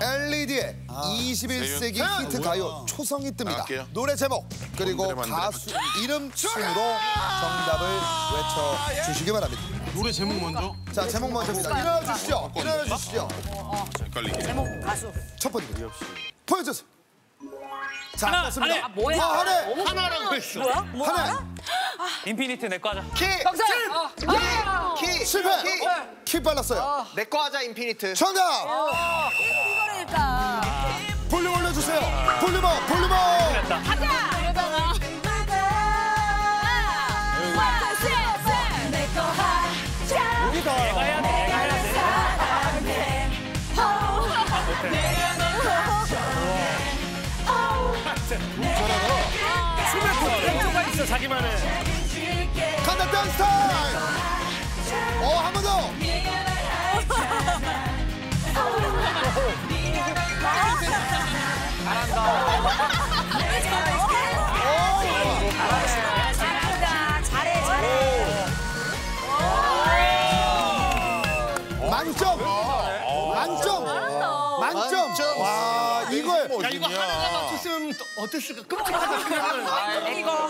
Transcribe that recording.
LED의 21세기 세윤? 히트 가요 초성이 뜹니다. 나갈게요. 노래 제목 그리고? 가수 이름 순으로 정답을 외쳐 주시기 바랍니다. 노래 제목 먼저. 자 제목 먼저입니다. 일어나 주시죠. 일어나 주시죠. 헷갈리게. 제목 가수. 첫 번째 보여주세요. 자, 하나, 맞습니다. 하나. 아 뭐야? 아, 하네. 하나라고 했어. 뭐야? 뭐 하나. 인피니트 내꺼하자. 덕선. 키 실패. 키 빨랐어요. 내꺼하자 인피니트 정답. 이거라니까. 볼륨 올려주세요. 볼륨 up, 볼륨 up. 됐다. 가자. 이러잖아. 얘가 해야 돼. 얘가 해야 돼. 춤에 가 있어 자기만의. 간다 댄스 타임. 어, 한 번 더. 만점. 만점. 만점. 와, 이걸. 야 이거 하나가 맞췄으면 어땠을까? 끔찍하다 생각을. 이거